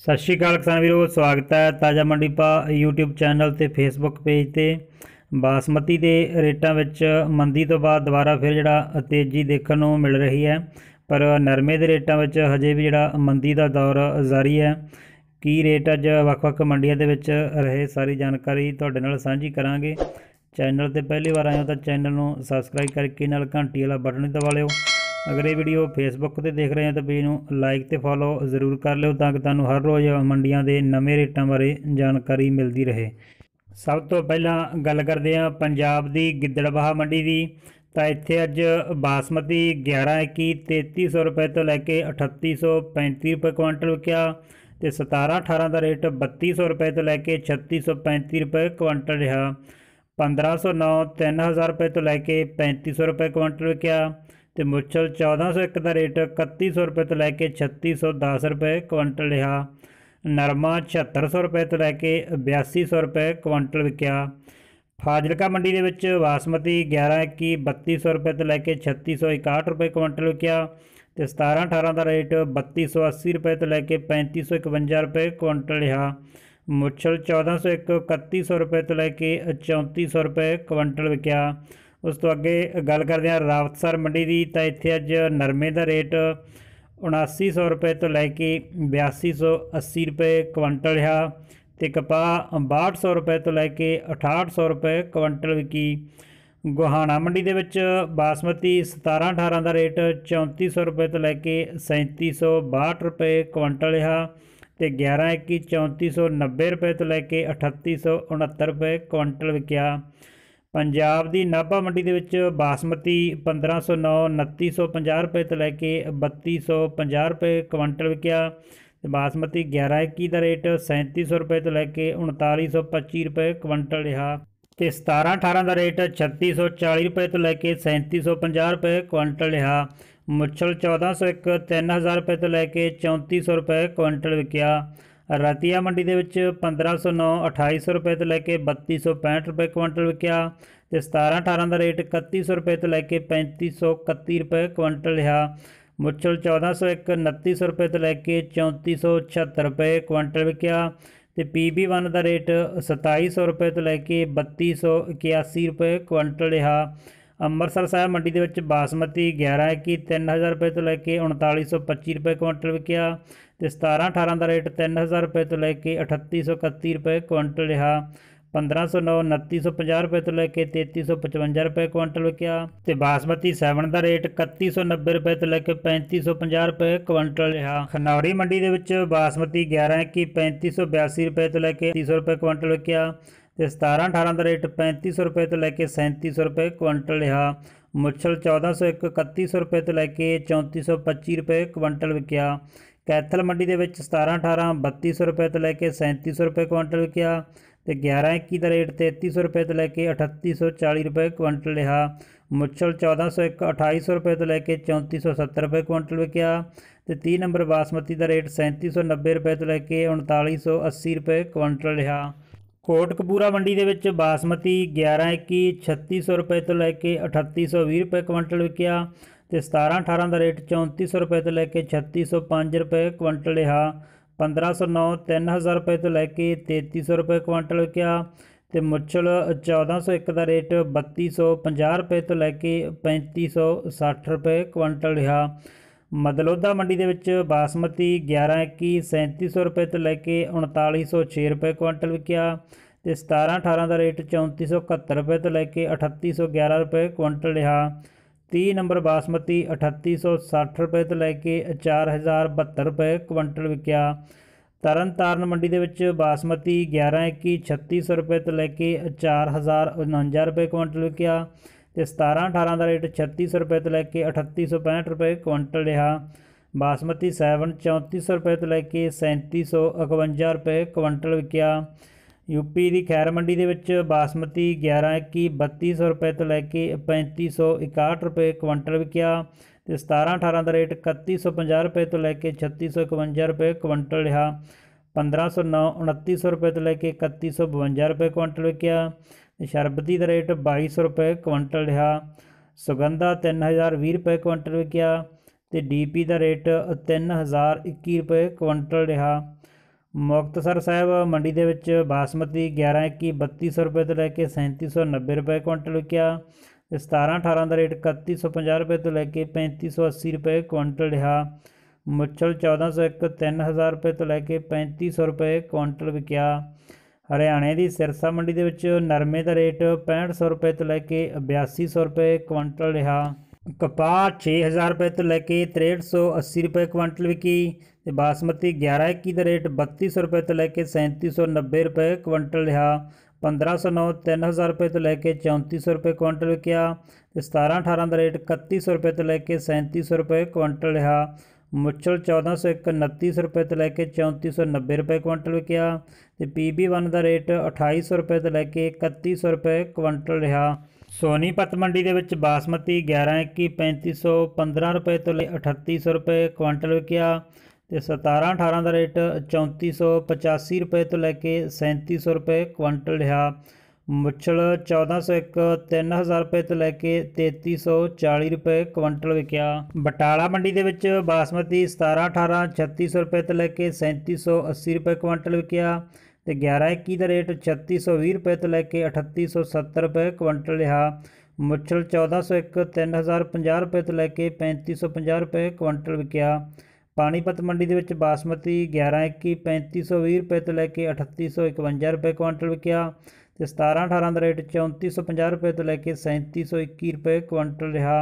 ਸਤਿ ਸ਼੍ਰੀ ਅਕਾਲ ਕਿਸਾਨ ਵੀਰੋ, ਸਵਾਗਤ ਹੈ ਤਾਜ਼ਾ ਮੰਡੀ ਪਾ YouTube ਚੈਨਲ ਤੇ Facebook ਪੇਜ ਤੇ। ਬਾਸਮਤੀ ਦੇ ਰੇਟਾਂ ਵਿੱਚ ਮੰਦੀ ਤੋਂ ਬਾਅਦ ਦੁਬਾਰਾ ਫਿਰ ਜਿਹੜਾ ਤੇਜ਼ੀ ਦੇਖਣ ਨੂੰ ਮਿਲ ਰਹੀ ਹੈ। ਪਰ ਨਰਮੇ ਦੇ ਰੇਟਾਂ ਵਿੱਚ ਹਜੇ ਵੀ ਜਿਹੜਾ ਮੰਦੀ ਦਾ ਦੌਰ ਜਾਰੀ ਹੈ। ਕੀ ਰੇਟ ਅੱਜ ਵੱਖ-ਵੱਖ ਮੰਡੀਆਂ ਦੇ ਵਿੱਚ ਰਹੇ ਸਾਰੀ ਜਾਣਕਾਰੀ ਤੁਹਾਡੇ ਨਾਲ ਸਾਂਝੀ ਕਰਾਂਗੇ। ਚੈਨਲ ਤੇ ਪਹਿਲੀ ਵਾਰ ਆਏ ਹੋ ਤਾਂ ਚੈਨਲ ਨੂੰ ਸਬਸਕ੍ਰਾਈਬ ਕਰਕੇ ਨਾਲ ਘੰਟੀ ਵਾਲਾ ਬਟਨ ਵੀ ਦਬਾ ਲਿਓ। ਅਗਰ ਇਹ ਵੀਡੀਓ ਫੇਸਬੁੱਕ ਤੇ ਦੇਖ ਰਹੇ ਹੋ ਤਾਂ ਪੇਜ ਨੂੰ ਲਾਈਕ ਤੇ ਫੋਲੋ ਜ਼ਰੂਰ ਕਰ ਲਿਓ ਤਾਂ ਕਿ ਤੁਹਾਨੂੰ ਹਰ ਰੋਜ਼ ਮੰਡੀਆਂ ਦੇ ਨਵੇਂ ਰੇਟਾਂ ਬਾਰੇ ਜਾਣਕਾਰੀ ਮਿਲਦੀ ਰਹੇ। ਸਭ ਤੋਂ ਪਹਿਲਾਂ ਗੱਲ ਕਰਦੇ ਹਾਂ ਪੰਜਾਬ ਦੀ ਗਿੱਦੜਬਾਹਾ ਮੰਡੀ ਦੀ। ਤਾਂ ਇੱਥੇ ਅੱਜ ਬਾਸਮਤੀ 11 21 3300 ਰੁਪਏ ਤੋਂ ਲੈ ਕੇ 3835 ਰੁਪਏ ਕੁਇੰਟਲ ਵਿਕਿਆ ਤੇ 17 18 ਦਾ ਰੇਟ 3200 ਰੁਪਏ ਤੋਂ ਲੈ ਕੇ 3635 ਰੁਪਏ ਕੁਇੰਟਲ ਰਿਹਾ। 1509 3000 ਰੁਪਏ ਤੋਂ ਲੈ ਕੇ 3500 ਰੁਪਏ ਕੁਇੰਟਲ ਵਿਕਿਆ। ਤੇ ਮੁੱਛਲ 1401 ਦਾ ਰੇਟ 3100 ਰੁਪਏ ਤੋਂ ਲੈ ਕੇ 3610 ਰੁਪਏ ਕੁਇੰਟਲ ਰਿਹਾ। ਨਰਮਾ 7600 ਰੁਪਏ ਤੋਂ ਲੈ ਕੇ 8200 ਰੁਪਏ ਕੁਇੰਟਲ ਵਿਕਿਆ। ਫਾਜ਼ਿਲਕਾ ਮੰਡੀ ਦੇ ਵਿੱਚ ਬਾਸਮਤੀ 11 21 3200 ਰੁਪਏ ਤੋਂ ਲੈ ਕੇ 3661 ਰੁਪਏ ਕੁਇੰਟਲ ਵਿਕਿਆ ਤੇ 17 18 ਦਾ ਰੇਟ 3280 ਰੁਪਏ ਤੋਂ ਲੈ ਕੇ 3551 ਰੁਪਏ ਕੁਇੰਟਲ ਰਿਹਾ। ਮੁੱਛਲ 1401 3100 ਰੁਪਏ ਤੋਂ ਲੈ ਕੇ 3400 ਰੁਪਏ ਕੁਇੰਟਲ ਵਿਕਿਆ। ਉਸ ਤੋਂ ਅੱਗੇ ਗੱਲ ਕਰਦੇ ਹਾਂ ਰਾਵਤਸਰ ਮੰਡੀ ਦੀ, ਤਾਂ ਇੱਥੇ ਅੱਜ ਨਰਮੇ ਦਾ ਰੇਟ 7900 ਰੁਪਏ ਤੋਂ ਲੈ ਕੇ 8280 ਰੁਪਏ ਕੁਇੰਟਲ ਰਿਹਾ ਤੇ ਕਪਾਹ 6200 ਰੁਪਏ ਤੋਂ ਲੈ ਕੇ 6800 ਰੁਪਏ ਕੁਇੰਟਲ ਵਿਕੀ। ਗੁਹਾਣਾ ਮੰਡੀ ਦੇ ਵਿੱਚ ਬਾਸਮਤੀ 17 18 ਦਾ ਰੇਟ 3400 ਰੁਪਏ ਤੋਂ ਲੈ ਕੇ 3762 ਰੁਪਏ ਕੁਇੰਟਲ ਰਿਹਾ ਤੇ 11 21 3490 ਰੁਪਏ ਤੋਂ ਲੈ ਕੇ 3869 ਰੁਪਏ ਕੁਇੰਟਲ ਵਿਕਿਆ। ਪੰਜਾਬ ਦੀ ਨਾਭਾ ਮੰਡੀ ਦੇ ਵਿੱਚ ਬਾਸਮਤੀ 1509 2950 ਰੁਪਏ ਤੋਂ ਲੈ ਕੇ 3250 ਰੁਪਏ ਕੁਇੰਟਲ ਵਿਕਿਆ ਤੇ ਬਾਸਮਤੀ 11 21 ਦਾ ਰੇਟ 3700 ਰੁਪਏ ਤੋਂ ਲੈ ਕੇ 3925 ਰੁਪਏ ਕੁਇੰਟਲ ਰਿਹਾ ਤੇ 17 18 ਦਾ ਰੇਟ 3640 ਰੁਪਏ ਤੋਂ ਲੈ ਕੇ 3750 ਰੁਪਏ ਕੁਇੰਟਲ ਰਿਹਾ। ਮੁੱਛਲ 1401 3000 ਰੁਪਏ ਤੋਂ ਲੈ ਕੇ 3400 ਰੁਪਏ ਕੁਇੰਟਲ ਵਿਕਿਆ। ਰਤੀਆ ਮੰਡੀ ਦੇ ਵਿੱਚ 1509 2800 ਰੁਪਏ ਤੋਂ ਲੈ ਕੇ 3265 ਰੁਪਏ ਕੁਇੰਟਲ ਵਿਕਿਆ ਤੇ 17 18 ਦਾ ਰੇਟ 3100 ਰੁਪਏ ਤੋਂ ਲੈ ਕੇ 3531 ਰੁਪਏ ਕੁਇੰਟਲ ਰਿਹਾ। ਮੁੱਛਲ 1401 2900 ਰੁਪਏ ਤੋਂ ਲੈ ਕੇ 3476 ਰੁਪਏ ਕੁਇੰਟਲ ਵਿਕਿਆ ਤੇ PB1 ਦਾ ਰੇਟ 2700 ਰੁਪਏ ਤੋਂ ਲੈ ਕੇ 3281 ਰੁਪਏ ਕੁਇੰਟਲ ਰਿਹਾ। ਅੰਮ੍ਰਿਤਸਰ ਸਾਹਿਬ ਮੰਡੀ ਦੇ ਵਿੱਚ ਬਾਸਮਤੀ 11 21 3000 ਰੁਪਏ ਤੋਂ ਲੈ ਕੇ 3925 ਰੁਪਏ ਕੁਇੰਟਲ ਵਿਕਿਆ ਤੇ 17 18 ਦਾ ਰੇਟ 3000 ਰੁਪਏ ਤੋਂ ਲੈ ਕੇ 3831 ਰੁਪਏ ਕੁਇੰਟਲ ਰਿਹਾ 1509 2950 ਰੁਪਏ ਤੋਂ ਲੈ ਕੇ 3355 ਰੁਪਏ ਕੁਇੰਟਲ ਵਿਕਿਆ ਤੇ ਬਾਸਮਤੀ 7 ਦਾ ਰੇਟ 3190 ਰੁਪਏ ਤੋਂ ਲੈ ਕੇ 3550 ਰੁਪਏ ਕੁਇੰਟਲ ਰਿਹਾ। ਖਨੌਰੀ ਮੰਡੀ ਦੇ ਵਿੱਚ ਬਾਸਮਤੀ 11 21 3582 ਰੁਪਏ ਤੋਂ ਲੈ ਕੇ 300 ਰੁਪਏ ਕੁਇੰਟਲ ਵਿਕਿਆ ਤੇ 17 18 ਦਾ ਰੇਟ 3500 ਰੁਪਏ ਤੋਂ ਲੈ ਕੇ 3700 ਰੁਪਏ ਕੁਇੰਟਲ ਰਿਹਾ। ਮੁੱਛਲ 1401 3100 ਰੁਪਏ ਤੋਂ ਲੈ ਕੇ 3425 ਰੁਪਏ ਕੁਇੰਟਲ ਵਿਕਿਆ। ਕੈਥਲ ਮੰਡੀ ਦੇ ਵਿੱਚ 17 18 3200 ਰੁਪਏ ਤੋਂ ਲੈ ਕੇ 3700 ਰੁਪਏ ਕੁਇੰਟਲ ਵਿਕਿਆ ਤੇ 11 21 ਦਾ ਰੇਟ 3300 ਰੁਪਏ ਤੋਂ ਲੈ ਕੇ 3840 ਰੁਪਏ ਕੁਇੰਟਲ ਰਿਹਾ। ਮੁੱਛਲ 1401 2800 ਰੁਪਏ ਤੋਂ ਲੈ ਕੇ 3470 ਰੁਪਏ ਕੁਇੰਟਲ ਵਿਕਿਆ ਤੇ 30 ਨੰਬਰ ਬਾਸਮਤੀ ਦਾ ਰੇਟ 3790 ਰੁਪਏ ਤੋਂ ਲੈ ਕੇ 3980 ਰੁਪਏ ਕੁਇੰਟਲ ਰਿਹਾ। ਕੋਟਕਪੂਰਾ ਮੰਡੀ ਦੇ ਵਿੱਚ ਬਾਸਮਤੀ 11 21 3600 ਰੁਪਏ ਤੋਂ ਲੈ ਕੇ 3820 ਰੁਪਏ ਕੁਇੰਟਲ ਵਿਕਿਆ ਤੇ 17 18 ਦਾ ਰੇਟ 3400 ਰੁਪਏ ਤੋਂ ਲੈ ਕੇ 3605 ਰੁਪਏ ਕੁਇੰਟਲ ਰਿਹਾ। 1509 3000 ਰੁਪਏ ਤੋਂ ਲੈ ਕੇ 3300 ਰੁਪਏ ਕੁਇੰਟਲ ਵਿਕਿਆ ਤੇ ਮੁੱਛਲ 1401 ਦਾ ਰੇਟ 3250 ਰੁਪਏ ਤੋਂ ਲੈ ਕੇ 3560 ਰੁਪਏ ਕੁਇੰਟਲ ਰਿਹਾ। ਮਦਲੋਦਾ ਮੰਡੀ ਦੇ ਵਿੱਚ ਬਾਸਮਤੀ 11 21 3700 ਰੁਪਏ ਤੋਂ ਲੈ ਕੇ 3906 ਰੁਪਏ ਕੁਇੰਟਲ ਵਿਕਿਆ ਤੇ 17 18 ਦਾ ਰੇਟ 3471 ਰੁਪਏ ਤੋਂ ਲੈ ਕੇ 3811 ਰੁਪਏ ਕੁਇੰਟਲ ਰਿਹਾ। 30 ਨੰਬਰ ਬਾਸਮਤੀ 3860 ਰੁਪਏ ਤੋਂ ਲੈ ਕੇ 4072 ਰੁਪਏ ਕੁਇੰਟਲ ਵਿਕਿਆ। ਤਰਨਤਾਰਨ ਮੰਡੀ ਦੇ ਵਿੱਚ ਬਾਸਮਤੀ 11 21 3600 ਰੁਪਏ ਤੋਂ ਲੈ ਕੇ 4049 ਰੁਪਏ ਕੁਇੰਟਲ ਵਿਕਿਆ ਤੇ 17 18 ਦਾ ਰੇਟ 3600 ਰੁਪਏ ਤੋਂ ਲੈ ਕੇ 3865 ਰੁਪਏ ਕੁਇੰਟਲ ਰਿਹਾ। ਬਾਸਮਤੀ 7 3400 ਰੁਪਏ ਤੋਂ ਲੈ ਕੇ 3751 ਰੁਪਏ ਕੁਇੰਟਲ ਵਿਕਿਆ। ਯੂਪੀ ਦੀ ਖੈਰ ਮੰਡੀ ਦੇ ਵਿੱਚ ਬਾਸਮਤੀ 11 21 3200 ਰੁਪਏ ਤੋਂ ਲੈ ਕੇ 3561 ਰੁਪਏ ਕੁਇੰਟਲ ਵਿਕਿਆ ਤੇ 17 18 ਦਾ ਰੇਟ 3150 ਰੁਪਏ ਤੋਂ ਲੈ ਕੇ 3651 ਰੁਪਏ ਕੁਇੰਟਲ ਰਿਹਾ। 1509 2900 ਰੁਪਏ ਤੋਂ ਲੈ ਕੇ 3152 ਰੁਪਏ ਕੁਇੰਟਲ ਵਿਕਿਆ। ਸ਼ਰਬਤੀ ਦਾ ਰੇਟ 2200 ਰੁਪਏ ਕੁਇੰਟਲ ਰਿਹਾ। ਸੁਗੰਧਾ 3020 ਰੁਪਏ ਕੁਇੰਟਲ ਵਿਕਿਆ ਤੇ ਡੀਪੀ ਦਾ ਰੇਟ 3021 ਰੁਪਏ ਕੁਇੰਟਲ ਰਿਹਾ। ਮੁਕਤਸਰ ਸਾਹਿਬ ਮੰਡੀ ਦੇ ਵਿੱਚ ਬਾਸਮਤੀ 11 21 3200 ਰੁਪਏ ਤੋਂ ਲੈ ਕੇ 3790 ਰੁਪਏ ਕੁਇੰਟਲ ਵਿਕਿਆ ਤੇ 17 18 ਦਾ ਰੇਟ 3150 ਰੁਪਏ ਤੋਂ ਲੈ ਕੇ 3580 ਰੁਪਏ ਕੁਇੰਟਲ ਰਿਹਾ। ਮੁੱਛਲ 1401 3000 ਰੁਪਏ ਤੋਂ ਲੈ ਕੇ 3500 ਰੁਪਏ ਕੁਇੰਟਲ ਵਿਕਿਆ। ਹਰਿਆਣੇ ਦੀ ਸਿਰਸਾ ਮੰਡੀ ਦੇ ਵਿੱਚ ਨਰਮੇ ਦਾ ਰੇਟ 6500 ਰੁਪਏ ਤੋਂ ਲੈ ਕੇ 8200 ਰੁਪਏ ਕੁਇੰਟਲ ਰਿਹਾ। ਕਪਾਹ 6000 ਰੁਪਏ ਤੋਂ ਲੈ ਕੇ 6380 ਰੁਪਏ ਕੁਇੰਟਲ ਵਿਕੀ ਤੇ ਬਾਸਮਤੀ 1121 ਦਾ ਰੇਟ 3200 ਰੁਪਏ ਤੋਂ ਲੈ ਕੇ 3790 ਰੁਪਏ ਕੁਇੰਟਲ ਰਿਹਾ। 1509 3000 ਰੁਪਏ ਤੋਂ ਲੈ ਕੇ 3400 ਰੁਪਏ ਕੁਇੰਟਲ ਵਿਕਿਆ ਤੇ 17 18 ਦਾ ਰੇਟ 3100 ਰੁਪਏ ਤੋਂ ਲੈ ਕੇ 3700 ਰੁਪਏ ਕੁਇੰਟਲ ਰਿਹਾ। ਮੁੱਛਲ 1401 2900 ਰੁਪਏ ਤੋਂ ਲੈ ਕੇ 3490 ਰੁਪਏ ਕੁਇੰਟਲ ਵਿਕਿਆ ਤੇ PB1 ਦਾ ਰੇਟ 2800 ਰੁਪਏ ਤੋਂ ਲੈ ਕੇ 3100 ਰੁਪਏ ਕੁਇੰਟਲ ਰਿਹਾ। ਸੋਨੀਪਤ ਮੰਡੀ ਦੇ ਵਿੱਚ ਬਾਸਮਤੀ 11 21 3500 15 ਰੁਪਏ ਤੋਂ ਲੈ 3800 ਰੁਪਏ ਕੁਇੰਟਲ ਵਿਕਿਆ ਤੇ 17 18 ਦਾ ਰੇਟ 3485 ਰੁਪਏ ਤੋਂ ਲੈ ਕੇ 3700 ਰੁਪਏ ਕੁਇੰਟਲ ਰਿਹਾ। ਮੁੱਛਲ 1401 3000 ਰੁਪਏ ਤੋਂ ਲੈ ਕੇ 3340 ਰੁਪਏ ਕੁਇੰਟਲ ਵਿਕਿਆ। ਬਟਾਲਾ ਮੰਡੀ ਦੇ ਵਿੱਚ ਬਾਸਮਤੀ 17 18 3600 ਰੁਪਏ ਤੋਂ ਲੈ ਕੇ 3780 ਰੁਪਏ ਕੁਇੰਟਲ ਵਿਕਿਆ ਤੇ 11 21 ਦਾ ਰੇਟ 3620 ਰੁਪਏ ਤੋਂ ਲੈ ਕੇ 3870 ਰੁਪਏ ਕੁਇੰਟਲ ਰਿਹਾ। ਮੁੱਛਲ 1401 3050 ਰੁਪਏ ਤੋਂ ਲੈ ਕੇ 3550 ਰੁਪਏ ਕੁਇੰਟਲ ਵਿਕਿਆ। ਪਾਣੀਪਤ ਮੰਡੀ ਦੇ ਵਿੱਚ ਬਾਸਮਤੀ 11 21 3520 ਰੁਪਏ ਤੋਂ ਲੈ ਕੇ 3851 ਰੁਪਏ ਕੁਇੰਟਲ ਵਿਕਿਆ ਤੇ 17 18 ਦਾ ਰੇਟ 3450 ਰੁਪਏ ਤੋਂ ਲੈ ਕੇ 3721 ਰੁਪਏ ਕੁਇੰਟਲ ਰਿਹਾ।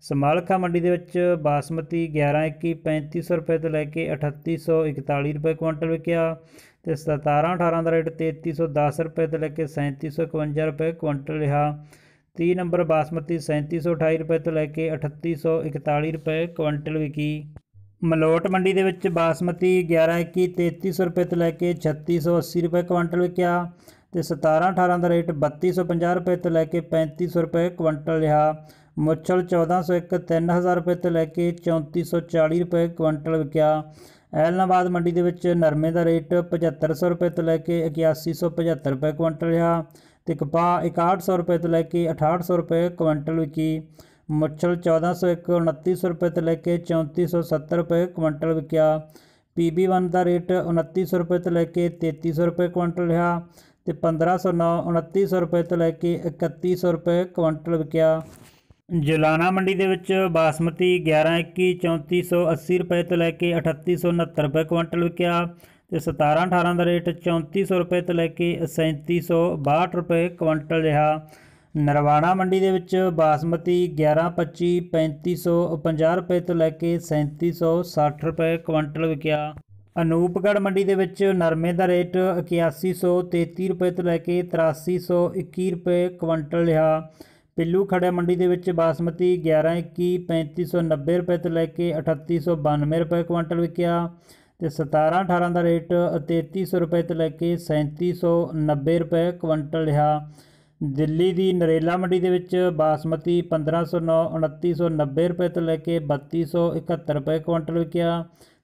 ਸਮਾਲਖਾ ਮੰਡੀ ਦੇ ਵਿੱਚ ਬਾਸਮਤੀ 11 21 3500 ਰੁਪਏ ਤੋਂ ਲੈ ਕੇ 3841 ਰੁਪਏ ਕੁਇੰਟਲ ਵਿਕਿਆ ਤੇ 17 18 ਦਾ ਰੇਟ 3310 ਰੁਪਏ ਤੋਂ ਲੈ ਕੇ 3751 ਰੁਪਏ ਕੁਇੰਟਲ ਰਿਹਾ। 30 ਨੰਬਰ ਬਾਸਮਤੀ 3728 ਰੁਪਏ ਤੋਂ ਲੈ ਕੇ 3841 ਰੁਪਏ ਕੁਇੰਟਲ ਵਿਕੀ। ਮਲੋਟ ਮੰਡੀ ਦੇ ਵਿੱਚ ਬਾਸਮਤੀ 11 21 3300 ਰੁਪਏ ਤੋਂ ਲੈ ਕੇ 3680 ਰੁਪਏ ਕੁਇੰਟਲ ਵਿਕਿਆ ਤੇ 17 18 ਦਾ ਰੇਟ 3250 ਰੁਪਏ ਤੋਂ ਲੈ ਕੇ 3500 ਰੁਪਏ ਕੁਇੰਟਲ ਰਿਹਾ। ਮੁੱਛਲ 1401 3000 ਰੁਪਏ ਤੋਂ ਲੈ ਕੇ 3440 ਰੁਪਏ ਕੁਇੰਟਲ ਵਿਕਿਆ। ਐਲਨਾਬਾਦ ਮੰਡੀ ਦੇ ਵਿੱਚ ਨਰਮੇ ਦਾ ਰੇਟ 7500 ਰੁਪਏ ਤੋਂ ਲੈ ਕੇ 8175 ਰੁਪਏ ਕੁਇੰਟਲ ਰਿਹਾ ਤੇ ਕਪਾਹ 6100 ਰੁਪਏ ਤੋਂ ਲੈ ਕੇ 6800 ਰੁਪਏ ਕੁਇੰਟਲ ਵਿਕੀ। ਮੁੱਛਲ 1401 2900 ਰੁਪਏ ਤੋਂ ਲੈ ਕੇ 3470 ਰੁਪਏ ਕੁਇੰਟਲ ਵਿਕਿਆ। PB1 ਦਾ ਰੇਟ 2900 ਰੁਪਏ ਤੋਂ ਲੈ ਕੇ 3300 ਰੁਪਏ ਕੁਇੰਟਲ ਰਿਹਾ ਤੇ 1509 2900 ਰੁਪਏ ਤੋਂ ਲੈ ਕੇ 3100 ਰੁਪਏ ਕੁਇੰਟਲ ਵਿਕਿਆ। ਜਲਾਨਾ ਮੰਡੀ ਦੇ ਵਿੱਚ ਬਾਸਮਤੀ 11 21 3480 ਰੁਪਏ ਤੋਂ ਲੈ ਕੇ 3869 ਰੁਪਏ ਕੁਇੰਟਲ ਵਿਕਿਆ ਤੇ 17 18 ਦਾ ਰੇਟ 3400 ਰੁਪਏ ਤੋਂ ਲੈ ਕੇ 3762 ਰੁਪਏ ਕੁਇੰਟਲ ਰਿਹਾ। ਨਰਵਾਣਾ ਮੰਡੀ ਦੇ ਵਿੱਚ ਬਾਸਮਤੀ 11 25 3550 ਰੁਪਏ ਤੋਂ ਲੈ ਕੇ 3760 ਰੁਪਏ ਕੁਇੰਟਲ ਵਿਕਿਆ। ਅਨੂਪਗੜ੍ਹ ਮੰਡੀ ਦੇ ਵਿੱਚ ਨਰਮੇ ਦਾ ਰੇਟ 8133 ਰੁਪਏ ਤੋਂ ਲੈ ਕੇ 8321 ਰੁਪਏ ਕੁਇੰਟਲ ਰਿਹਾ। ਪਿੱਲੂ ਖੜਾ ਮੰਡੀ ਦੇ ਵਿੱਚ ਬਾਸਮਤੀ 11 21 3590 ਰੁਪਏ ਤੋਂ ਲੈ ਕੇ 3892 ਰੁਪਏ ਕੁਇੰਟਲ ਵਿਕਿਆ ਤੇ 17 18 ਦਾ ਰੇਟ 3300 ਰੁਪਏ ਤੋਂ ਲੈ ਕੇ 3790 ਰੁਪਏ ਕੁਇੰਟਲ ਰਿਹਾ। ਦਿੱਲੀ ਦੀ ਨਰੇਲਾ ਮੰਡੀ ਦੇ ਵਿੱਚ ਬਾਸਮਤੀ 1509 2990 ਰੁਪਏ ਤੋਂ ਲੈ ਕੇ 3271 ਰੁਪਏ ਕੁਇੰਟਲ ਵਿਕਿਆ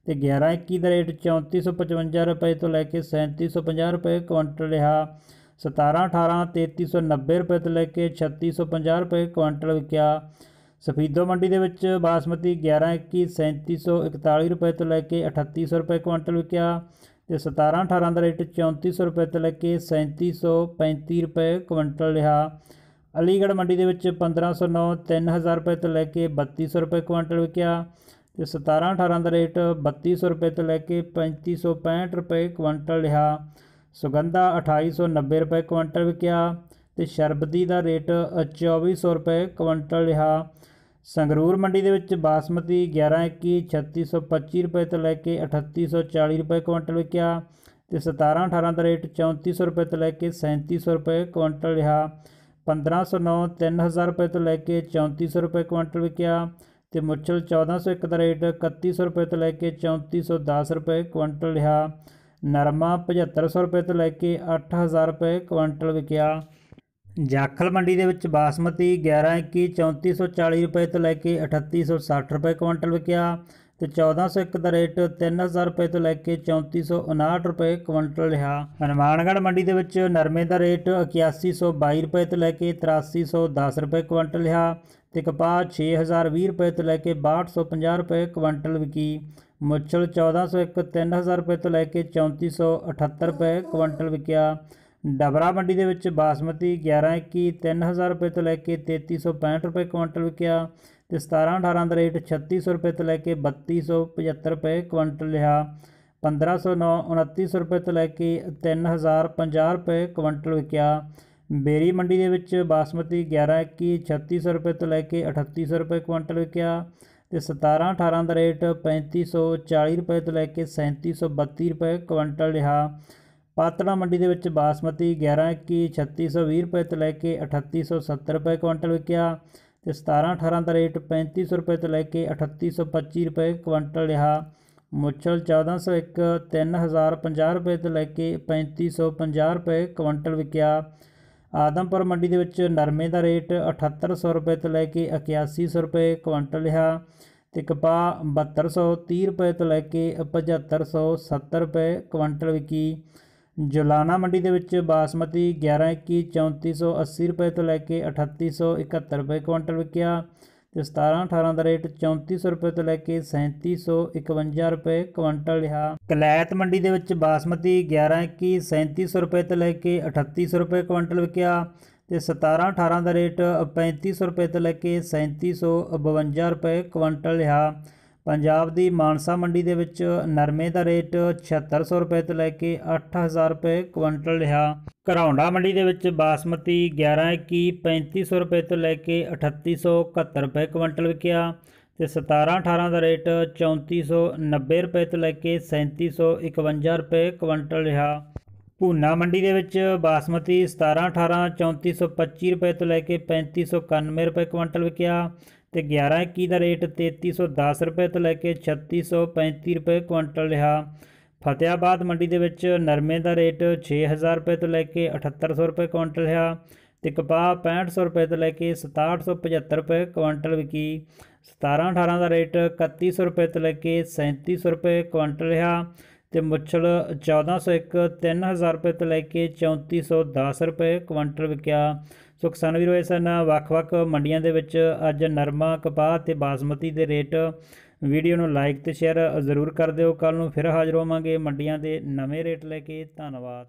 ਤੇ 11 21 ਦਾ ਰੇਟ 3455 ਰੁਪਏ ਤੋਂ ਲੈ ਕੇ 3750 ਰੁਪਏ ਕੁਇੰਟਲ ਰਿਹਾ। 17 18 3390 ਰੁਪਏ ਤੋਂ ਲੈ ਕੇ 3650 ਰੁਪਏ ਕੁਇੰਟਲ ਵਿਕਿਆ। ਸਫੀਦੋ ਮੰਡੀ ਦੇ ਵਿੱਚ ਬਾਸਮਤੀ 11 21 3741 ਰੁਪਏ ਤੋਂ ਲੈ ਕੇ 3800 ਰੁਪਏ ਕੁਇੰਟਲ ਵਿਕਿਆ। ਤੇ 17 18 ਦਾ ਰੇਟ 3400 ਰੁਪਏ ਤੋਂ ਲੈ ਕੇ 3735 ਰੁਪਏ ਕੁਇੰਟਲ ਰਿਹਾ। ਅਲੀਗੜ੍ਹ ਮੰਡੀ ਦੇ ਵਿੱਚ 1509 3000 ਰੁਪਏ ਤੋਂ ਲੈ ਕੇ 3200 ਰੁਪਏ ਕੁਇੰਟਲ ਵਿਕਿਆ। ਤੇ 17 18 ਦਾ ਰੇਟ 3200 ਰੁਪਏ ਤੋਂ ਲੈ ਕੇ 3565 ਰੁਪਏ ਕੁਇੰਟਲ ਰਿਹਾ। ਸੁਗੰਧਾ 2890 ਰੁਪਏ ਕੁਇੰਟਲ ਵਿਕਿਆ ਤੇ ਸ਼ਰਬਤੀ ਦਾ ਰੇਟ 2400 ਰੁਪਏ ਕੁਇੰਟਲ ਰਿਹਾ। ਸੰਗਰੂਰ ਮੰਡੀ ਦੇ ਵਿੱਚ ਬਾਸਮਤੀ 11 21 3625 ਰੁਪਏ ਤੋਂ ਲੈ ਕੇ 3840 ਰੁਪਏ ਕੁਇੰਟਲ ਵਿਕਿਆ ਤੇ 17 18 ਦਾ ਰੇਟ 3400 ਰੁਪਏ ਤੋਂ ਲੈ ਕੇ 3700 ਰੁਪਏ ਕੁਇੰਟਲ ਰਿਹਾ। 1509 3000 ਰੁਪਏ ਤੋਂ ਲੈ ਕੇ 3400 ਰੁਪਏ ਕੁਇੰਟਲ ਵਿਕਿਆ ਤੇ ਮੁੱਛਲ 1401 ਦਾ ਰੇਟ 3100 ਰੁਪਏ ਤੋਂ ਲੈ ਕੇ 3410 ਰੁਪਏ ਕੁਇੰਟਲ ਰਿਹਾ। ਨਰਮਾ 7500 ਰੁਪਏ ਤੋਂ ਲੈ ਕੇ 8000 ਰੁਪਏ ਕੁਇੰਟਲ ਵਿਕਿਆ। ਜਾਖਲ ਮੰਡੀ ਦੇ ਵਿੱਚ ਬਾਸਮਤੀ 11 21 3440 ਰੁਪਏ ਤੋਂ ਲੈ ਕੇ 3860 ਰੁਪਏ ਕੁਇੰਟਲ ਵਿਕਿਆ ਤੇ 1401 ਦਾ ਰੇਟ 3000 ਰੁਪਏ ਤੋਂ ਲੈ ਕੇ 3459 ਰੁਪਏ ਕੁਇੰਟਲ ਰਿਹਾ। ਹਨੂਮਾਨਗੜ੍ਹ ਮੰਡੀ ਦੇ ਵਿੱਚ ਨਰਮੇ ਦਾ ਰੇਟ 8122 ਰੁਪਏ ਤੋਂ ਲੈ ਕੇ 8310 ਰੁਪਏ ਕੁਇੰਟਲ ਰਿਹਾ ਤੇ ਕਪਾਹ 6020 ਰੁਪਏ ਤੋਂ ਲੈ ਕੇ 6250 ਰੁਪਏ ਕੁਇੰਟਲ ਵਿਕੀ। ਮੁੱਛਲ 1401 3000 ਰੁਪਏ ਤੋਂ ਲੈ ਕੇ 3478 ਰੁਪਏ ਕੁਇੰਟਲ ਵਿਕਿਆ। ਡਬਰਾ ਮੰਡੀ ਦੇ ਵਿੱਚ ਬਾਸਮਤੀ 1121 3000 ਰੁਪਏ ਤੋਂ ਲੈ ਕੇ 3365 ਰੁਪਏ ਕੁਇੰਟਲ ਵਿਕਿਆ ਤੇ 17 18 ਦਾ ਰੇਟ 3600 ਰੁਪਏ ਤੋਂ ਲੈ ਕੇ 3275 ਰੁਪਏ ਕੁਇੰਟਲ ਰਿਹਾ। 1509 2900 ਰੁਪਏ ਤੋਂ ਲੈ ਕੇ 3050 ਰੁਪਏ ਕੁਇੰਟਲ ਵਿਕਿਆ। ਬੇਰੀ ਮੰਡੀ ਦੇ ਵਿੱਚ ਬਾਸਮਤੀ 1121 3600 ਰੁਪਏ ਤੋਂ ਲੈ ਕੇ 3800 ਰੁਪਏ ਕੁਇੰਟਲ ਵਿਕਿਆ ਤੇ 17 18 ਦਾ ਰੇਟ 3540 ਰੁਪਏ ਤੋਂ ਲੈ ਕੇ 3732 ਰੁਪਏ ਕੁਇੰਟਲ ਰਿਹਾ। ਪਾਤੜਾ ਮੰਡੀ ਦੇ ਵਿੱਚ ਬਾਸਮਤੀ 1121 3620 ਰੁਪਏ ਤੋਂ ਲੈ ਕੇ 3870 ਰੁਪਏ ਕੁਇੰਟਲ ਵਿਕਿਆ ਤੇ 17 18 ਦਾ ਰੇਟ 3500 ਰੁਪਏ ਤੋਂ ਲੈ ਕੇ 3825 ਰੁਪਏ ਕੁਇੰਟਲ ਰਿਹਾ। ਮੁੱਛਲ 1401 3050 ਰੁਪਏ ਤੋਂ ਲੈ ਕੇ 3550 ਰੁਪਏ ਕੁਇੰਟਲ ਵਿਕਿਆ ਆਦਮਪੁਰ ਮੰਡੀ ਦੇ ਵਿੱਚ ਨਰਮੇ ਦਾ ਰੇਟ 7800 ਰੁਪਏ ਤੋਂ ਲੈ ਕੇ 8100 ਰੁਪਏ ਕੁਇੰਟਲ ਰਿਹਾ ਤੇ ਕਪਾਹ 7230 ਰੁਪਏ ਤੋਂ ਲੈ ਕੇ 7570 ਰੁਪਏ ਕੁਇੰਟਲ ਵਿਕੀ। ਜੁਲਾਨਾ ਮੰਡੀ ਦੇ ਵਿੱਚ ਬਾਸਮਤੀ 1121 3480 ਰੁਪਏ ਤੋਂ ਲੈ ਕੇ 3871 ਰੁਪਏ ਕੁਇੰਟਲ ਵਿਕਿਆ। ਤੇ 17 18 ਦਾ ਰੇਟ 3400 ਰੁਪਏ ਤੋਂ ਲੈ ਕੇ 3751 ਰੁਪਏ ਕੁਇੰਟਲ ਰਿਹਾ। ਕਲੈਤ ਮੰਡੀ ਦੇ ਵਿੱਚ ਬਾਸਮਤੀ 1121 3700 ਰੁਪਏ ਤੋਂ ਲੈ ਕੇ 3800 ਰੁਪਏ ਕੁਇੰਟਲ ਵਿਕਿਆ ਤੇ 17 18 ਦਾ ਰੇਟ 3500 ਰੁਪਏ ਤੋਂ ਲੈ ਕੇ 3752 ਰੁਪਏ ਕੁਇੰਟਲ ਰਿਹਾ। ਪੰਜਾਬ ਦੀ ਮਾਨਸਾ ਮੰਡੀ ਦੇ ਵਿੱਚ ਨਰਮੇ ਦਾ ਰੇਟ 7600 ਰੁਪਏ ਤੋਂ ਲੈ ਕੇ 8000 ਰੁਪਏ ਕੁਇੰਟਲ ਰਿਹਾ। ਘਰੌਂਡਾ ਮੰਡੀ ਦੇ ਵਿੱਚ ਬਾਸਮਤੀ 1121 3500 ਰੁਪਏ ਤੋਂ ਲੈ ਕੇ 3871 ਰੁਪਏ ਕੁਇੰਟਲ ਵਿਕਿਆ ਤੇ 17 18 ਦਾ ਰੇਟ 3490 ਰੁਪਏ ਤੋਂ ਲੈ ਕੇ 3751 ਰੁਪਏ ਕੁਇੰਟਲ ਰਿਹਾ। ਭੂਨਾ ਮੰਡੀ ਦੇ ਵਿੱਚ ਬਾਸਮਤੀ 17 18 3425 ਰੁਪਏ ਤੋਂ ਲੈ ਕੇ 3591 ਰੁਪਏ ਕੁਇੰਟਲ ਵਿਕਿਆ ਤੇ 11 21 ਦਾ ਰੇਟ 3310 ਰੁਪਏ ਤੋਂ ਲੈ ਕੇ 3635 ਰੁਪਏ ਕੁਇੰਟਲ ਰਿਹਾ। ਫਤਿਆਬਾਦ ਮੰਡੀ ਦੇ ਵਿੱਚ ਨਰਮੇ ਦਾ ਰੇਟ 6000 ਰੁਪਏ ਤੋਂ ਲੈ ਕੇ 7800 ਰੁਪਏ ਕੁਇੰਟਲ ਰਿਹਾ ਤੇ ਕਪਾਹ 6500 ਰੁਪਏ ਤੋਂ ਲੈ ਕੇ 6775 ਰੁਪਏ ਕੁਇੰਟਲ ਵਿਕੀ। 17 18 ਦਾ ਰੇਟ 3100 ਰੁਪਏ ਤੋਂ ਲੈ ਕੇ 3700 ਰੁਪਏ ਕੁਇੰਟਲ ਰਿਹਾ ਤੇ ਮੁੱਛਲ 1401 3000 ਰੁਪਏ ਤੋਂ ਲੈ ਕੇ 3410 ਰੁਪਏ ਕੁਇੰਟਲ ਵਿਕਿਆ। ਸੋ ਕਿਸਾਨ ਵੀਰੋ ਇਸ ਸਨ ਵੱਖ-ਵੱਖ ਮੰਡੀਆਂ ਦੇ ਵਿੱਚ ਅੱਜ ਨਰਮਾ, ਕਪਾਹ ਤੇ ਬਾਸਮਤੀ ਦੇ ਰੇਟ। ਵੀਡੀਓ ਨੂੰ ਲਾਈਕ ਤੇ ਸ਼ੇਅਰ ਜ਼ਰੂਰ ਕਰ ਦਿਓ। ਕੱਲ ਨੂੰ ਫਿਰ ਹਾਜ਼ਰ ਹੋਵਾਂਗੇ ਮੰਡੀਆਂ ਦੇ ਨਵੇਂ ਰੇਟ ਲੈ ਕੇ। ਧੰਨਵਾਦ।